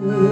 Ooh.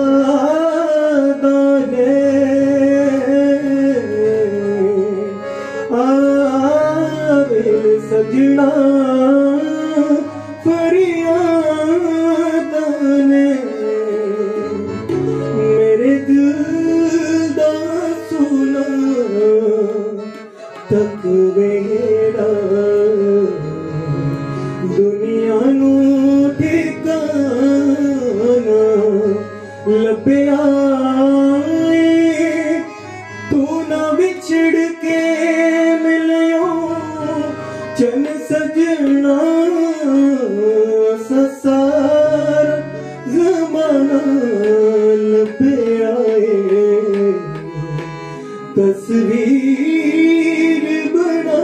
तस्वीर बना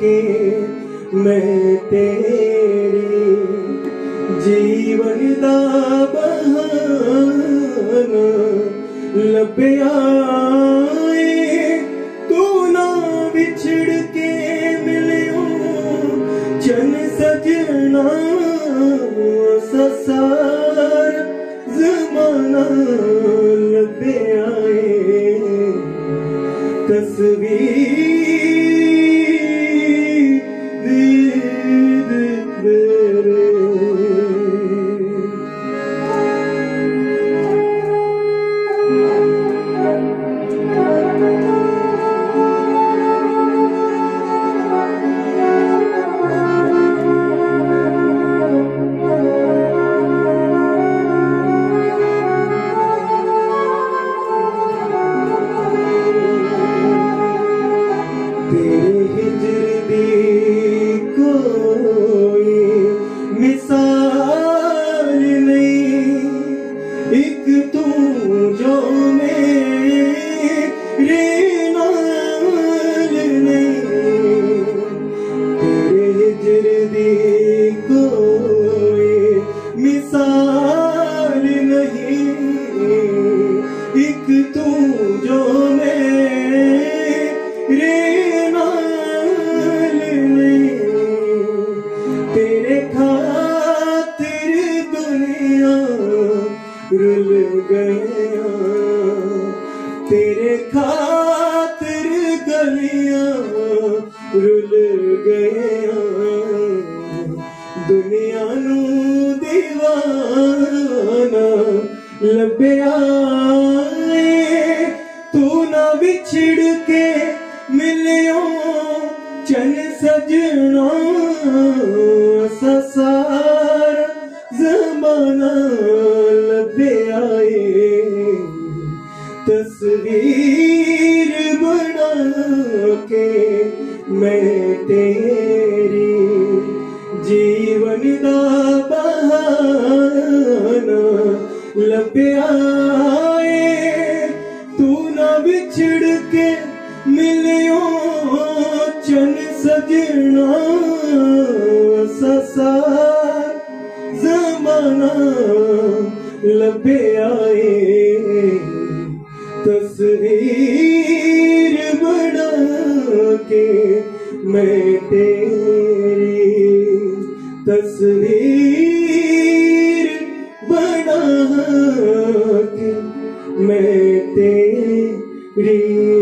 के मैं तेरे जीवन का बहाना लपया तू ना बिछड़ के मिलो चन सजना ससार जमाना। कोई नहीं। एक तू जो तेरे रुल गया। तेरे खातिर गलियाँ रुल गया। दुनिया दीवाना लभ्या तू ना बिछड़ के मिलियो, चल सजना ससार जमाना लभ्य आए, तस्वीर बना के दिल तू ना बिछड़ के मिलियो चन सजना ससा। जमाना लबे आए, तस्वीर बना के मैं तेरी तस्वीर Krishna.